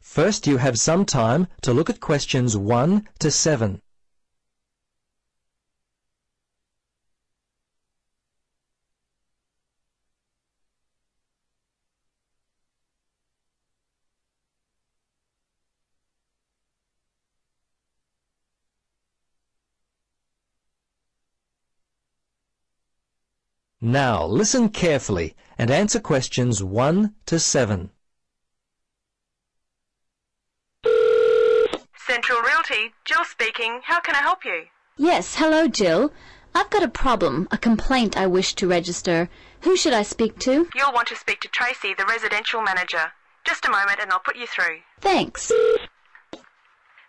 First, you have some time to look at questions 1 to 7. Now, listen carefully and answer questions 1 to 7. Realty, Jill speaking. How can I help you? Yes, hello, Jill. I've got a problem, a complaint I wish to register. Who should I speak to? You'll want to speak to Tracy, the residential manager. Just a moment and I'll put you through. Thanks.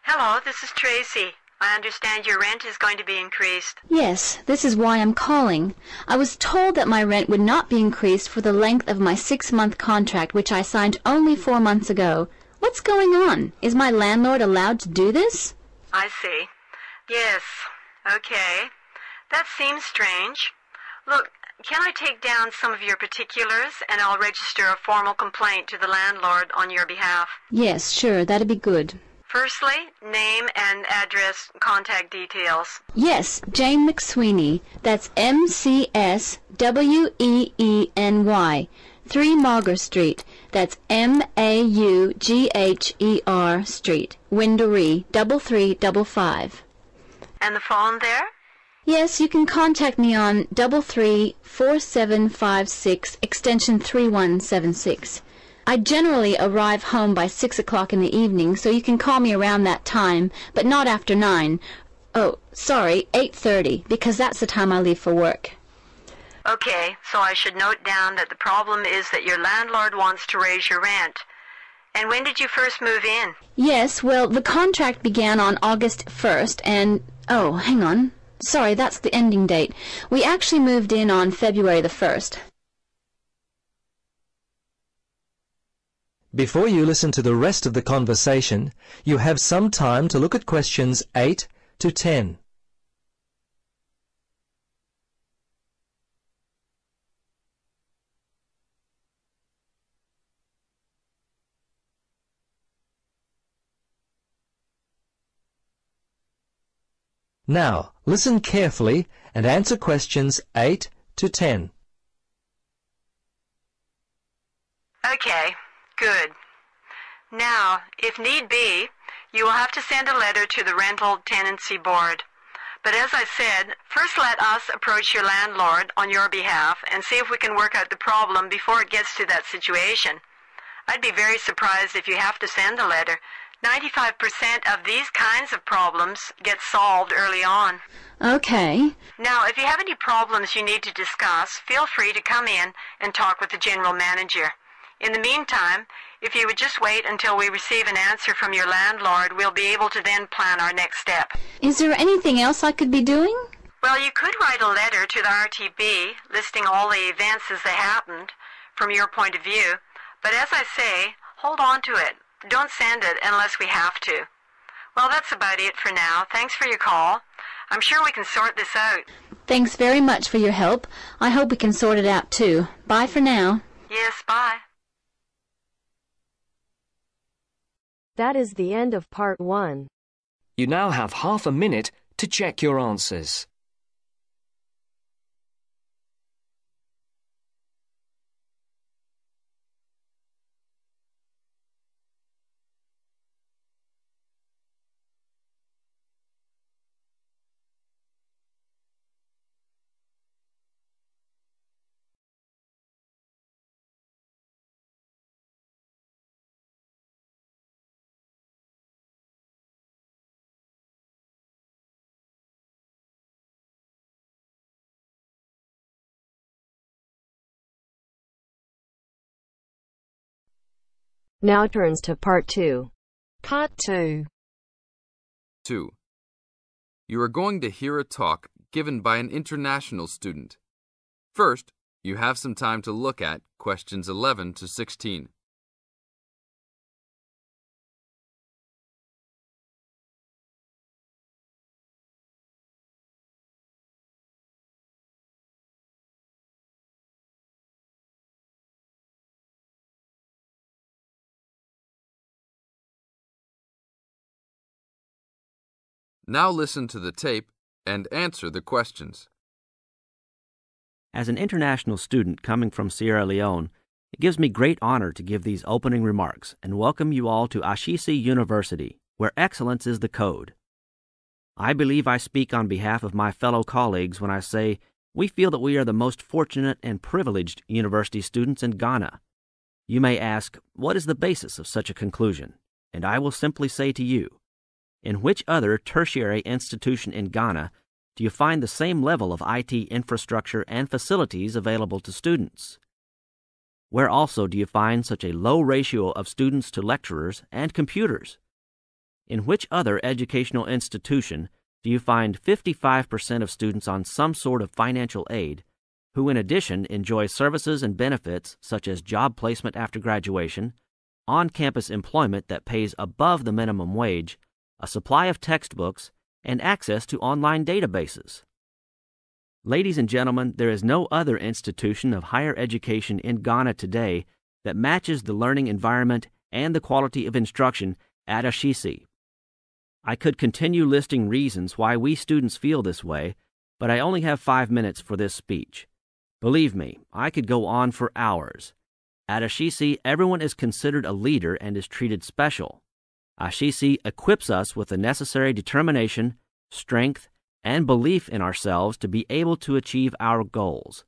Hello, this is Tracy. I understand your rent is going to be increased. Yes, this is why I'm calling. I was told that my rent would not be increased for the length of my six-month contract, which I signed only four months ago. What's going on? Is my landlord allowed to do this? I see. Yes. Okay. That seems strange. Look, can I take down some of your particulars and I'll register a formal complaint to the landlord on your behalf? Yes, sure, that'd be good. Firstly, name and address, contact details. Yes, Jane McSweeney. That's M-C-S-W-E-E-N-Y. 3 Maugher Street. That's M-A-U-G-H-E-R Street. Windory, double three double five. And the phone there? Yes, you can contact me on double three four seven five six extension three one seven six. I generally arrive home by six o'clock in the evening, so you can call me around that time, but not after nine. Oh, sorry, eight thirty, because that's the time I leave for work. Okay, so I should note down that the problem is that your landlord wants to raise your rent. And when did you first move in? Yes, well, the contract began on August 1st, and... Oh, hang on. Sorry, that's the ending date. We actually moved in on February the 1st. Before you listen to the rest of the conversation, you have some time to look at questions 8 to 10. Now, listen carefully and answer questions 8 to 10. Okay, good. Now, if need be, you will have to send a letter to the Rental Tenancy Board. But as I said, first let us approach your landlord on your behalf and see if we can work out the problem before it gets to that situation. I'd be very surprised if you have to send a letter. 95% of these kinds of problems get solved early on. Okay. Now, if you have any problems you need to discuss, feel free to come in and talk with the general manager. In the meantime, if you would just wait until we receive an answer from your landlord, we'll be able to then plan our next step. Is there anything else I could be doing? Well, you could write a letter to the RTB listing all the events as they happened from your point of view. But as I say, hold on to it. Don't send it unless we have to. Well, that's about it for now. Thanks for your call. I'm sure we can sort this out. Thanks very much for your help. I hope we can sort it out too. Bye for now. Yes, bye. That is the end of part one. You now have half a minute to check your answers. Now turns to part two. Part 2. 2. You are going to hear a talk given by an international student. First, you have some time to look at questions 11 to 16. Now listen to the tape and answer the questions. As an international student coming from Sierra Leone, it gives me great honor to give these opening remarks and welcome you all to Ashesi University, where excellence is the code. I believe I speak on behalf of my fellow colleagues when I say we feel that we are the most fortunate and privileged university students in Ghana. You may ask, what is the basis of such a conclusion? And I will simply say to you, in which other tertiary institution in Ghana do you find the same level of IT infrastructure and facilities available to students? Where also do you find such a low ratio of students to lecturers and computers? In which other educational institution do you find 55% of students on some sort of financial aid, who in addition enjoy services and benefits such as job placement after graduation, on campus employment that pays above the minimum wage, a supply of textbooks, and access to online databases. Ladies and gentlemen, there is no other institution of higher education in Ghana today that matches the learning environment and the quality of instruction at Ashesi. I could continue listing reasons why we students feel this way, but I only have five minutes for this speech. Believe me, I could go on for hours. At Ashesi, everyone is considered a leader and is treated special. Ashesi equips us with the necessary determination, strength, and belief in ourselves to be able to achieve our goals.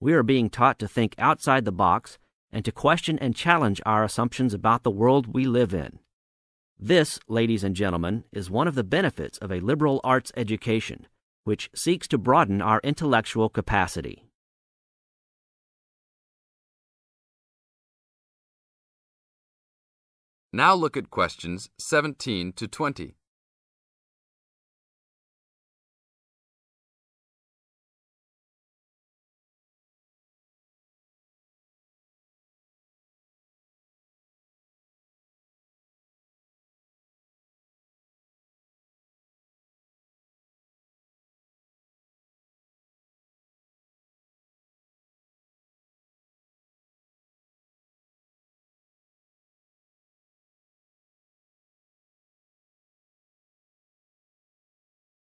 We are being taught to think outside the box and to question and challenge our assumptions about the world we live in. This, ladies and gentlemen, is one of the benefits of a liberal arts education, which seeks to broaden our intellectual capacity. Now look at questions 17 to 20.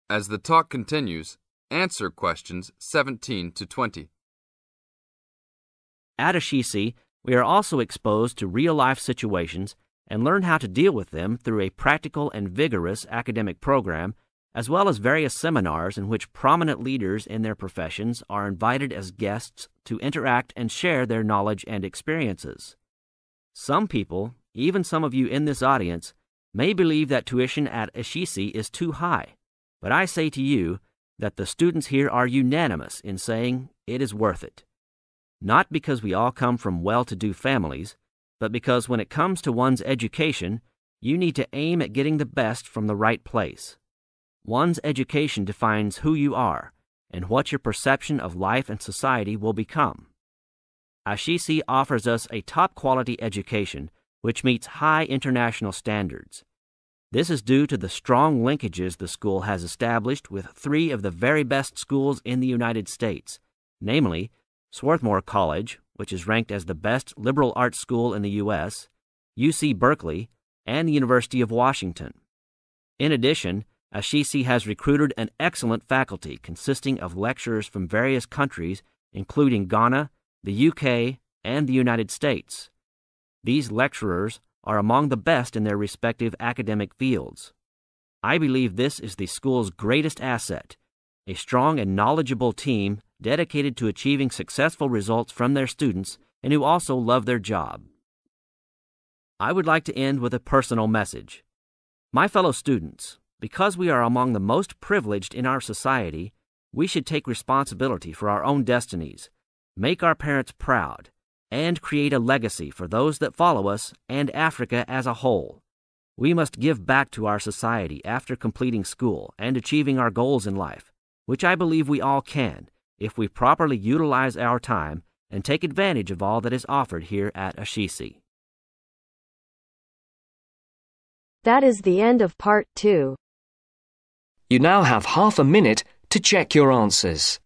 As the talk continues, answer questions 17 to 20. At Ashesi, we are also exposed to real life situations and learn how to deal with them through a practical and vigorous academic program, as well as various seminars in which prominent leaders in their professions are invited as guests to interact and share their knowledge and experiences. Some people, even some of you in this audience, may believe that tuition at Ashesi is too high. But I say to you that the students here are unanimous in saying it is worth it. Not because we all come from well to do families, but because when it comes to one's education, you need to aim at getting the best from the right place. One's education defines who you are and what your perception of life and society will become. Ashesi offers us a top quality education which meets high international standards. This is due to the strong linkages the school has established with three of the very best schools in the United States, namely Swarthmore College, which is ranked as the best liberal arts school in the U.S., UC Berkeley, and the University of Washington. In addition, Ashesi has recruited an excellent faculty consisting of lecturers from various countries, including Ghana, the UK, and the United States. These lecturers are among the best in their respective academic fields. I believe this is the school's greatest asset a strong and knowledgeable team dedicated to achieving successful results from their students and who also love their job. I would like to end with a personal message. My fellow students, because we are among the most privileged in our society, we should take responsibility for our own destinies, make our parents proud, and create a legacy for those that follow us and Africa as a whole. We must give back to our society after completing school and achieving our goals in life, which I believe we all can if we properly utilize our time and take advantage of all that is offered here at Ashesi. That is the end of part two. You now have half a minute to check your answers.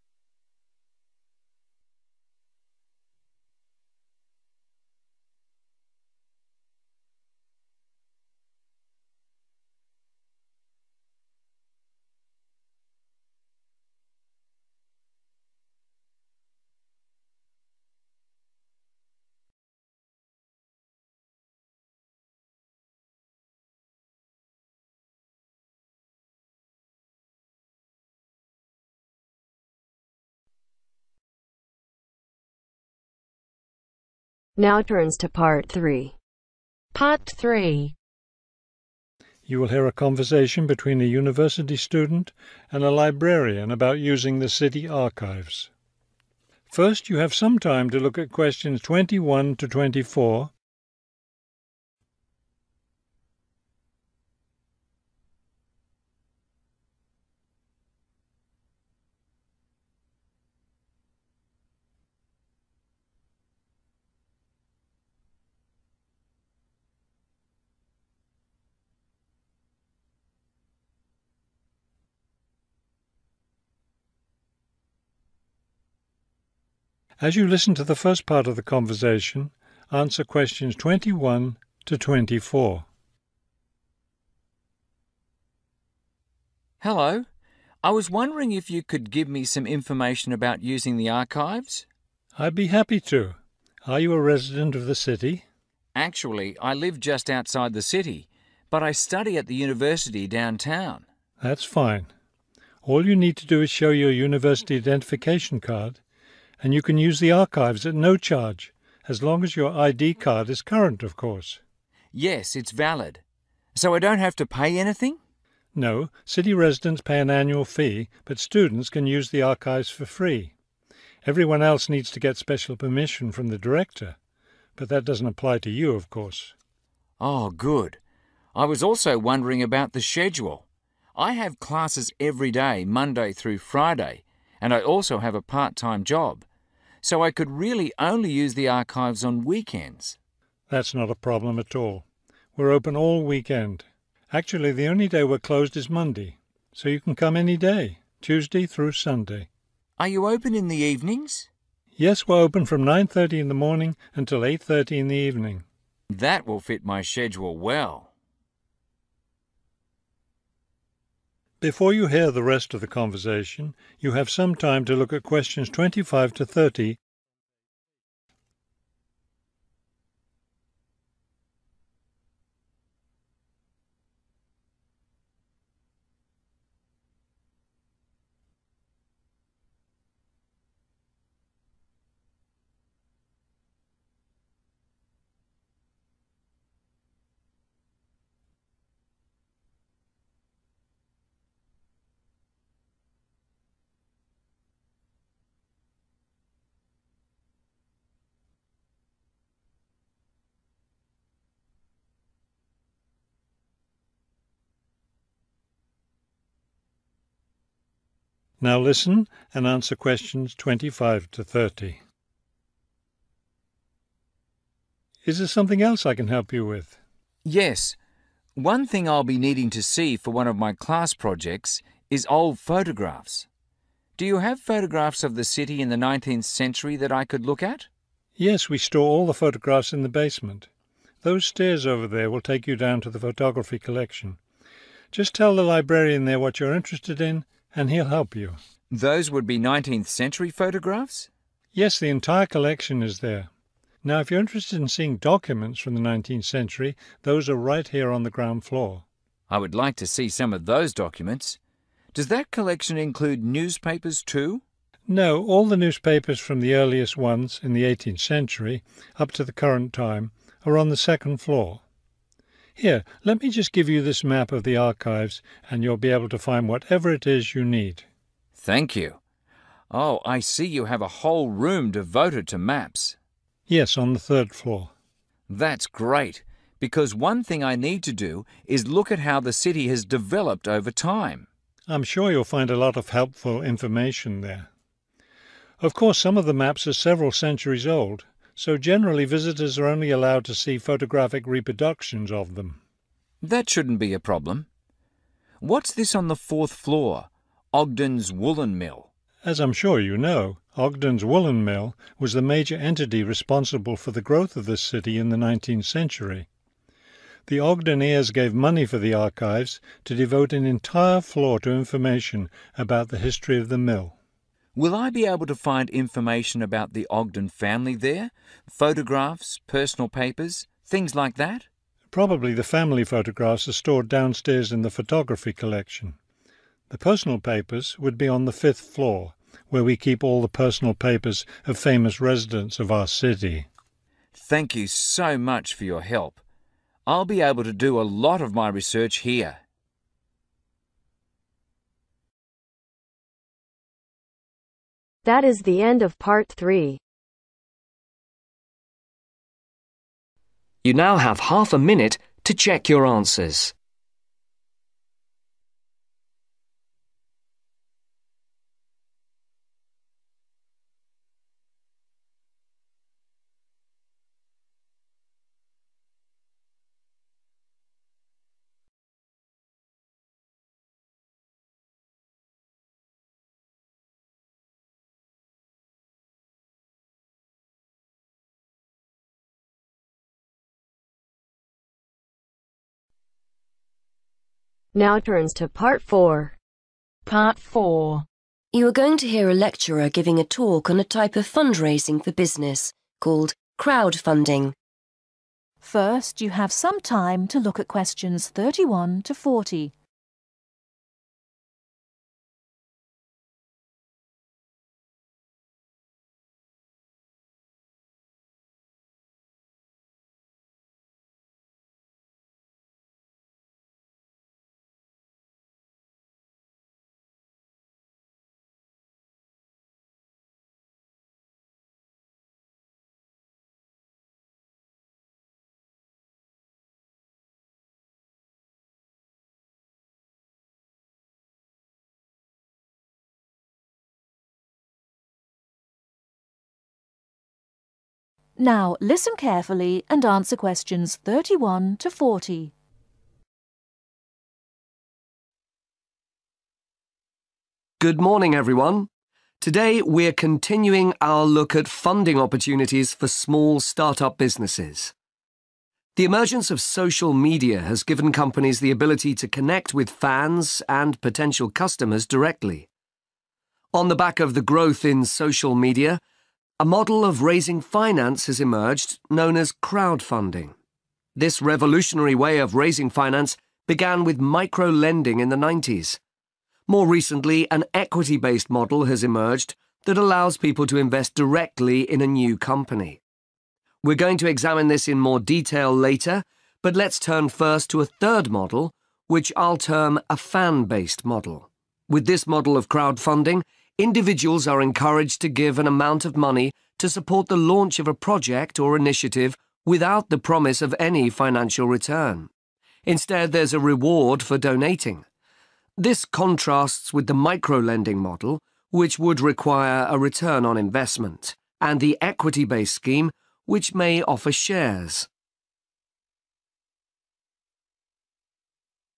Now turns to part 3. Part 3. You will hear a conversation between a university student and a librarian about using the city archives. First, you have some time to look at questions 21 to 24 As you listen to the first part of the conversation, answer questions 21 to 24. Hello. I was wondering if you could give me some information about using the archives? I'd be happy to. Are you a resident of the city? Actually, I live just outside the city, but I study at the university downtown. That's fine. All you need to do is show your university identification card and you can use the archives at no charge, as long as your ID card is current, of course. Yes, it's valid. So I don't have to pay anything? No, city residents pay an annual fee, but students can use the archives for free. Everyone else needs to get special permission from the director, but that doesn't apply to you, of course. Oh, good. I was also wondering about the schedule. I have classes every day, Monday through Friday, and I also have a part time job so I could really only use the archives on weekends. That's not a problem at all. We're open all weekend. Actually, the only day we're closed is Monday, so you can come any day, Tuesday through Sunday. Are you open in the evenings? Yes, we're open from 9:30 in the morning until 8:30 in the evening. That will fit my schedule well. Before you hear the rest of the conversation, you have some time to look at questions 25 to 30 Now listen and answer questions 25 to 30. Is there something else I can help you with? Yes. One thing I'll be needing to see for one of my class projects is old photographs. Do you have photographs of the city in the 19th century that I could look at? Yes, we store all the photographs in the basement. Those stairs over there will take you down to the photography collection. Just tell the librarian there what you're interested in and he'll help you. Those would be 19th century photographs? Yes, the entire collection is there. Now, if you're interested in seeing documents from the 19th century, those are right here on the ground floor. I would like to see some of those documents. Does that collection include newspapers too? No, all the newspapers from the earliest ones in the 18th century up to the current time are on the second floor. Here, let me just give you this map of the archives, and you'll be able to find whatever it is you need. Thank you. Oh, I see you have a whole room devoted to maps. Yes, on the third floor. That's great, because one thing I need to do is look at how the city has developed over time. I'm sure you'll find a lot of helpful information there. Of course, some of the maps are several centuries old, so generally visitors are only allowed to see photographic reproductions of them. That shouldn't be a problem. What's this on the fourth floor? Ogden's Woolen Mill. As I'm sure you know, Ogden's Woolen Mill was the major entity responsible for the growth of this city in the 19th century. The Ogden heirs gave money for the archives to devote an entire floor to information about the history of the mill. Will I be able to find information about the Ogden family there? Photographs, personal papers, things like that? Probably the family photographs are stored downstairs in the photography collection. The personal papers would be on the fifth floor, where we keep all the personal papers of famous residents of our city. Thank you so much for your help. I'll be able to do a lot of my research here. That is the end of part 3. You now have half a minute to check your answers. Now turns to part 4. Part 4. You are going to hear a lecturer giving a talk on a type of fundraising for business called crowdfunding. First, you have some time to look at questions 31 to 40. Now listen carefully and answer questions 31 to 40. Good morning, everyone. Today we're continuing our look at funding opportunities for small startup businesses. The emergence of social media has given companies the ability to connect with fans and potential customers directly. On the back of the growth in social media, a model of raising finance has emerged known as crowdfunding. This revolutionary way of raising finance began with micro-lending in the 90s. More recently, an equity-based model has emerged that allows people to invest directly in a new company. We're going to examine this in more detail later, but let's turn first to a third model, which I'll term a fan-based model. With this model of crowdfunding, individuals are encouraged to give an amount of money to support the launch of a project or initiative without the promise of any financial return. Instead, there's a reward for donating. This contrasts with the micro-lending model, which would require a return on investment, and the equity-based scheme, which may offer shares.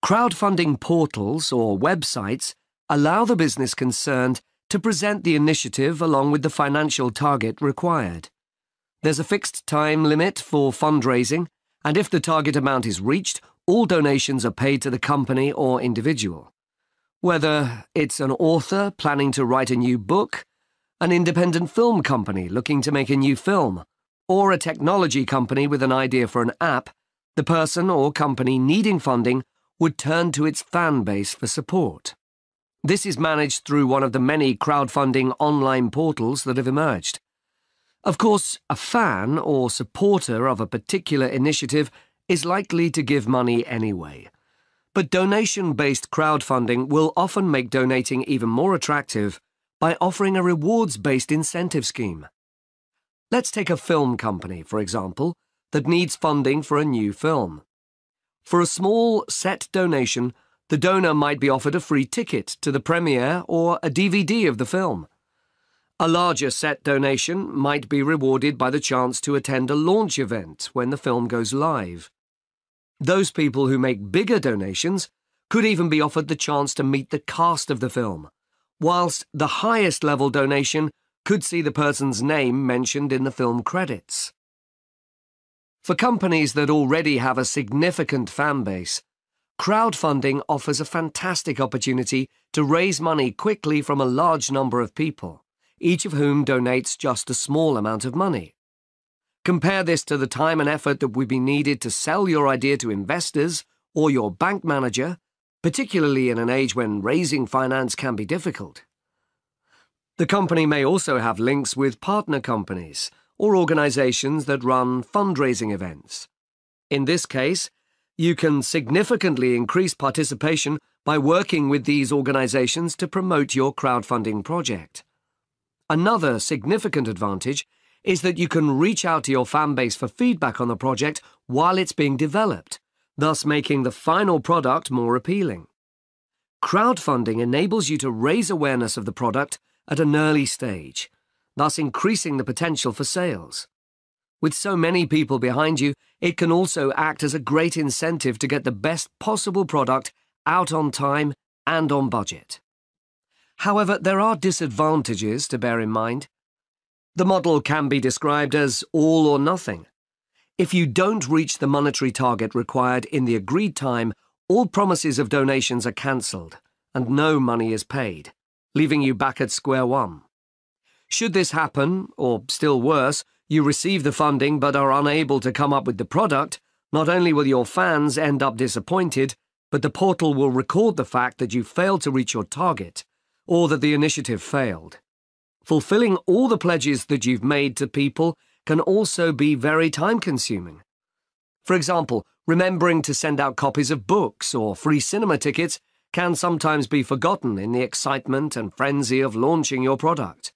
Crowdfunding portals or websites allow the business concerned to present the initiative along with the financial target required. There's a fixed time limit for fundraising, and if the target amount is reached, all donations are paid to the company or individual. Whether it's an author planning to write a new book, an independent film company looking to make a new film, or a technology company with an idea for an app, the person or company needing funding would turn to its fan base for support. This is managed through one of the many crowdfunding online portals that have emerged. Of course, a fan or supporter of a particular initiative is likely to give money anyway. But donation-based crowdfunding will often make donating even more attractive by offering a rewards-based incentive scheme. Let's take a film company, for example, that needs funding for a new film. For a small set donation, the donor might be offered a free ticket to the premiere or a DVD of the film. A larger set donation might be rewarded by the chance to attend a launch event when the film goes live. Those people who make bigger donations could even be offered the chance to meet the cast of the film, whilst the highest level donation could see the person's name mentioned in the film credits. For companies that already have a significant fan base, crowdfunding offers a fantastic opportunity to raise money quickly from a large number of people, each of whom donates just a small amount of money. Compare this to the time and effort that would be needed to sell your idea to investors or your bank manager, particularly in an age when raising finance can be difficult. The company may also have links with partner companies or organizations that run fundraising events. In this case, you can significantly increase participation by working with these organizations to promote your crowdfunding project. Another significant advantage is that you can reach out to your fan base for feedback on the project while it's being developed, thus making the final product more appealing. Crowdfunding enables you to raise awareness of the product at an early stage, thus increasing the potential for sales. With so many people behind you, it can also act as a great incentive to get the best possible product out on time and on budget. However, there are disadvantages to bear in mind. The model can be described as all or nothing. If you don't reach the monetary target required in the agreed time, all promises of donations are cancelled and no money is paid, leaving you back at square one. Should this happen, or still worse, you receive the funding but are unable to come up with the product, not only will your fans end up disappointed, but the portal will record the fact that you failed to reach your target, or that the initiative failed. Fulfilling all the pledges that you've made to people can also be very time consuming. For example, remembering to send out copies of books or free cinema tickets can sometimes be forgotten in the excitement and frenzy of launching your product.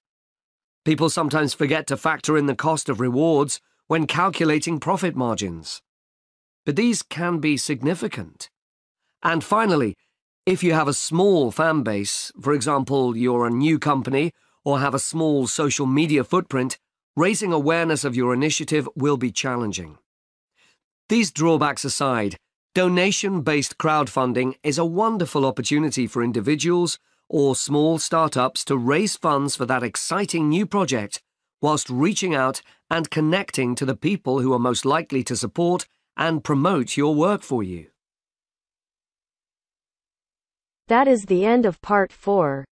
People sometimes forget to factor in the cost of rewards when calculating profit margins. But these can be significant. And finally, if you have a small fan base, for example, you're a new company or have a small social media footprint, raising awareness of your initiative will be challenging. These drawbacks aside, donation based crowdfunding is a wonderful opportunity for individuals or small startups to raise funds for that exciting new project whilst reaching out and connecting to the people who are most likely to support and promote your work for you. That is the end of part 4.